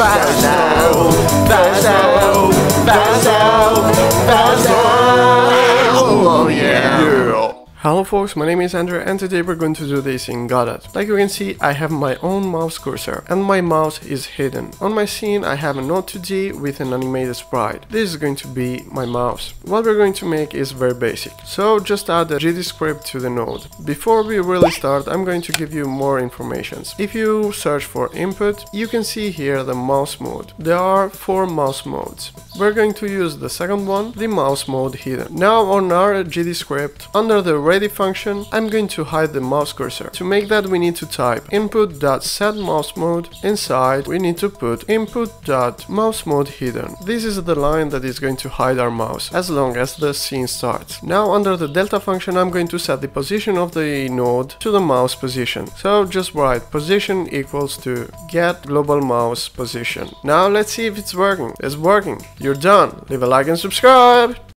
Vazel, Vazel, Hello folks, my name is Endrit and today we're going to do this in Godot. Like you can see, I have my own mouse cursor and my mouse is hidden. On my scene I have a Node 2D with an animated sprite. This is going to be my mouse. What we're going to make is very basic. So just add a GD script to the node. Before we really start, I'm going to give you more information. If you search for input, you can see here the mouse mode. There are four mouse modes. We're going to use the second one, the mouse mode hidden. Now on our GD script, under the ready function, I'm going to hide the mouse cursor. To make that we need to type input.setMouseMode. Inside we need to put input.mouseMode hidden. This is the line that is going to hide our mouse as long as the scene starts. Now under the delta function I'm going to set the position of the node to the mouse position. So just write position equals to get global mouse position. Now let's see if it's working. It's working. You're done. Leave a like and subscribe.